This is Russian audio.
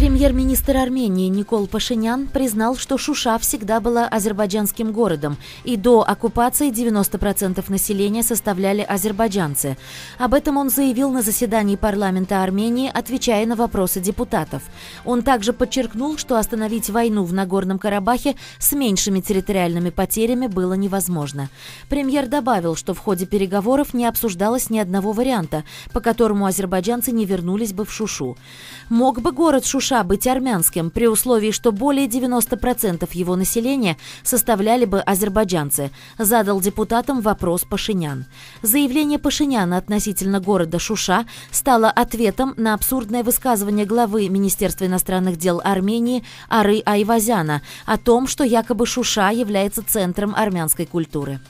Премьер-министр Армении Никол Пашинян признал, что Шуша всегда была азербайджанским городом, и до оккупации 90% населения составляли азербайджанцы. Об этом он заявил на заседании парламента Армении, отвечая на вопросы депутатов. Он также подчеркнул, что остановить войну в Нагорном Карабахе с меньшими территориальными потерями было невозможно. Премьер добавил, что в ходе переговоров не обсуждалось ни одного варианта, по которому азербайджанцы не вернулись бы в Шушу. Мог бы город Шуша США быть армянским при условии, что более 90% его населения составляли бы азербайджанцы, задал депутатам вопрос Пашинян. Заявление Пашиняна относительно города Шуша стало ответом на абсурдное высказывание главы Министерства иностранных дел Армении Ары Айвазяна о том, что якобы Шуша является центром армянской культуры.